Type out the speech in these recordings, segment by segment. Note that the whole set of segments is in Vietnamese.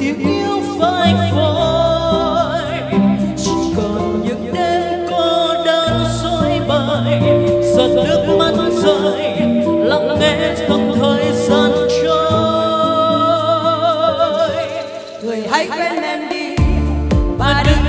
tình yêu phai phôi. Chỉ còn những đêm cô đơn dối bời, giọt nước mắt rơi, lặng nghe dòng thời gian trôi. Người hãy quên em đi và đừng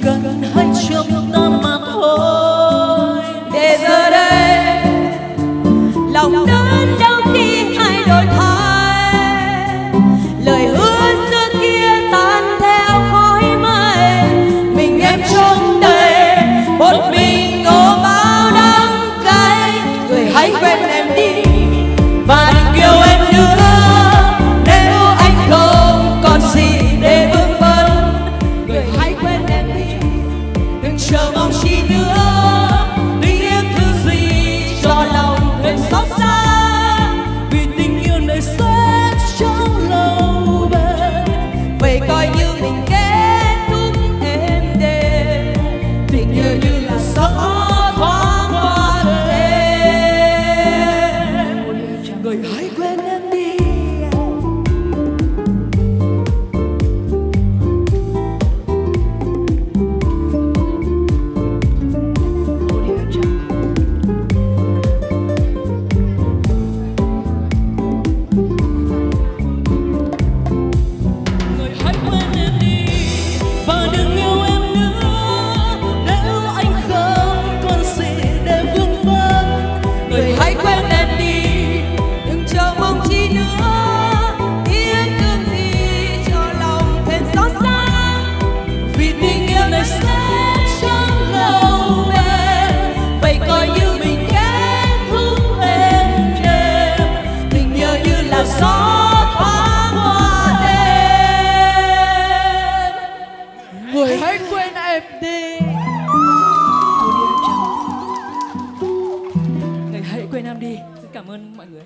gần hai trăm năm mà thôi. Để giờ đây, lòng đớn đau đi hai đổi thay. Lời hứa xưa kia tan theo khói mây. Mình em trong đây, một mình có bao đắng cay. Rồi hãy quên em đi, và đừng yêu người xót xa vì tình yêu nơi xét trong lâu bền. Vậy coi như mình cảm ơn mọi người.